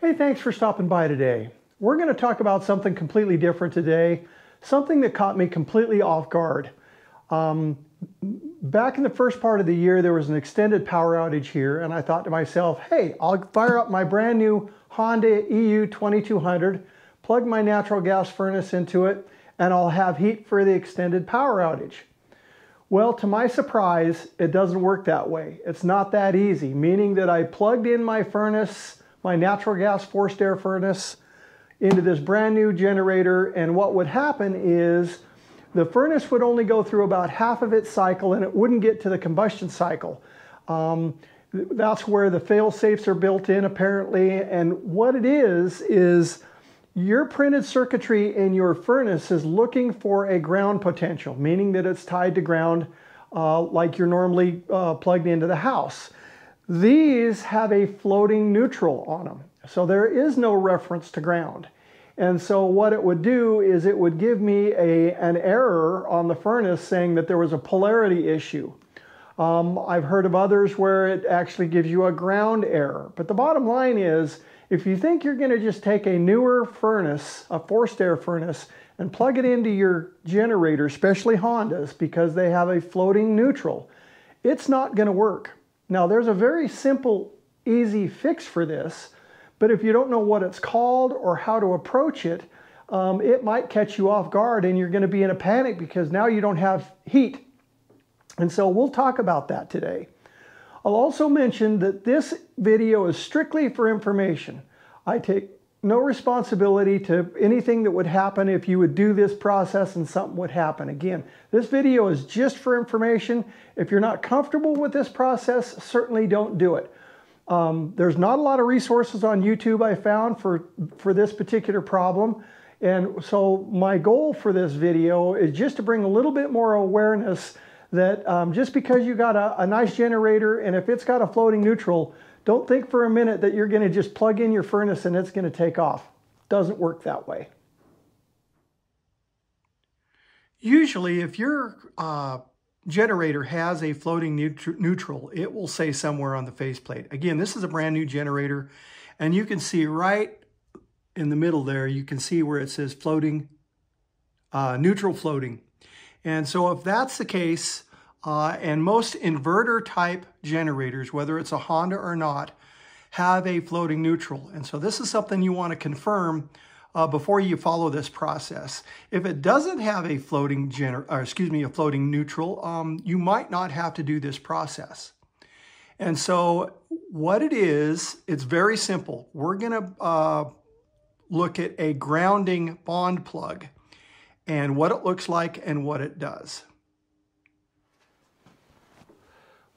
Hey, thanks for stopping by today. We're going to talk about something completely different today, something that caught me completely off guard. Um, back in the first part of the year, there was an extended power outage here, and I thought to myself, hey, I'll fire up my brand new Honda EU 2200, plug my natural gas furnace into it, and I'll have heat for the extended power outage. Well, to my surprise, it doesn't work that way. It's not that easy, meaning that I plugged in my furnace my natural gas forced air furnace into this brand new generator and what would happen is the furnace would only go through about half of its cycle and it wouldn't get to the combustion cycle. Um, that's where the fail safes are built in apparently and what it is is your printed circuitry in your furnace is looking for a ground potential, meaning that it's tied to ground uh, like you're normally uh, plugged into the house. These have a floating neutral on them. So there is no reference to ground. And so what it would do is it would give me a, an error on the furnace saying that there was a polarity issue. Um, I've heard of others where it actually gives you a ground error. But the bottom line is, if you think you're going to just take a newer furnace, a forced air furnace, and plug it into your generator, especially Hondas, because they have a floating neutral, it's not going to work. Now there's a very simple, easy fix for this, but if you don't know what it's called or how to approach it, um, it might catch you off guard and you're going to be in a panic because now you don't have heat. And so we'll talk about that today. I'll also mention that this video is strictly for information. I take no responsibility to anything that would happen if you would do this process and something would happen. Again, this video is just for information. If you're not comfortable with this process, certainly don't do it. Um, there's not a lot of resources on YouTube I found for, for this particular problem. And so my goal for this video is just to bring a little bit more awareness that um, just because you got a, a nice generator and if it's got a floating neutral, don't think for a minute that you're going to just plug in your furnace and it's going to take off. Doesn't work that way. Usually, if your uh, generator has a floating neutral, it will say somewhere on the faceplate. Again, this is a brand new generator, and you can see right in the middle there, you can see where it says floating, uh, neutral floating. And so if that's the case, uh, and most inverter type generators, whether it's a Honda or not, have a floating neutral. And so this is something you want to confirm uh, before you follow this process. If it doesn't have a floating gener or excuse me, a floating neutral, um, you might not have to do this process. And so what it is, it's very simple. We're going to uh, look at a grounding bond plug and what it looks like and what it does.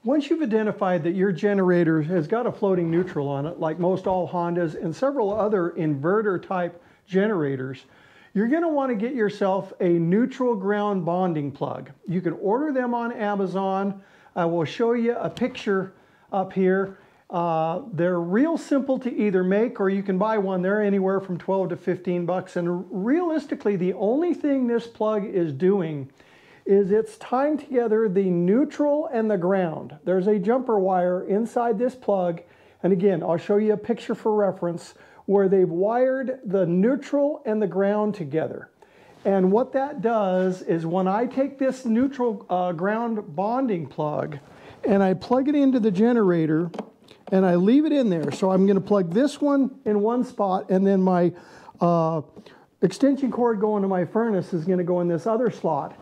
Once you've identified that your generator has got a floating neutral on it, like most all Hondas and several other inverter type generators, you're going to want to get yourself a neutral ground bonding plug. You can order them on Amazon. I will show you a picture up here. Uh, they're real simple to either make or you can buy one. They're anywhere from 12 to 15 bucks. And realistically, the only thing this plug is doing is it's tying together the neutral and the ground. There's a jumper wire inside this plug. And again, I'll show you a picture for reference where they've wired the neutral and the ground together. And what that does is when I take this neutral uh, ground bonding plug and I plug it into the generator and I leave it in there. So I'm going to plug this one in one spot and then my uh, extension cord going to my furnace is going to go in this other slot.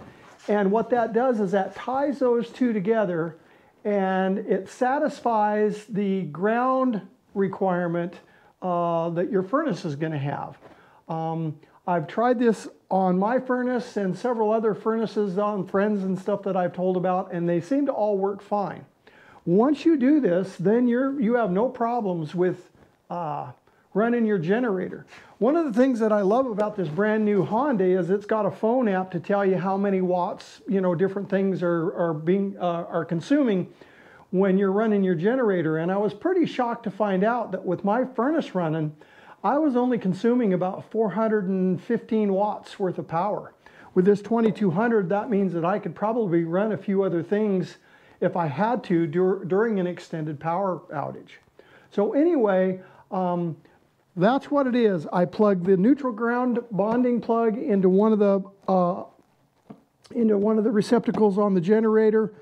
And what that does is that ties those two together and it satisfies the ground requirement uh, that your furnace is going to have. Um, I've tried this on my furnace and several other furnaces on friends and stuff that I've told about, and they seem to all work fine. Once you do this, then you're, you have no problems with uh, running your generator. One of the things that I love about this brand new Honda is it's got a phone app to tell you how many watts, you know, different things are, are being, uh, are consuming when you're running your generator. And I was pretty shocked to find out that with my furnace running, I was only consuming about 415 watts worth of power. With this 2200, that means that I could probably run a few other things if I had to dur during an extended power outage. So anyway, um, That's what it is. I plug the neutral ground bonding plug into one of the uh, into one of the receptacles on the generator,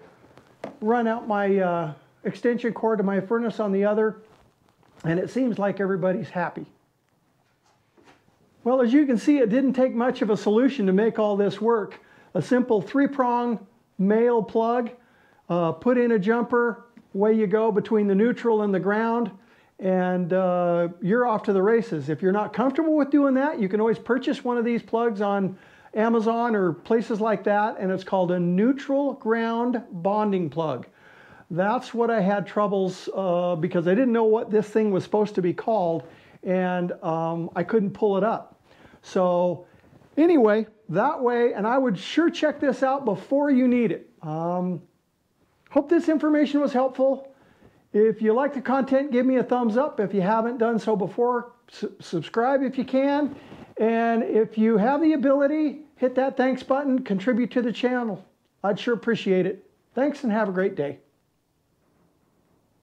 run out my uh, extension cord to my furnace on the other, and it seems like everybody's happy. Well, as you can see, it didn't take much of a solution to make all this work. A simple three-prong male plug, uh, put in a jumper, way you go between the neutral and the ground, and uh, you're off to the races. If you're not comfortable with doing that, you can always purchase one of these plugs on Amazon or places like that, and it's called a neutral ground bonding plug. That's what I had troubles uh, because I didn't know what this thing was supposed to be called, and um, I couldn't pull it up. So anyway, that way, and I would sure check this out before you need it. Um, hope this information was helpful. If you like the content, give me a thumbs up. If you haven't done so before, su subscribe if you can. And if you have the ability, hit that thanks button, contribute to the channel. I'd sure appreciate it. Thanks and have a great day.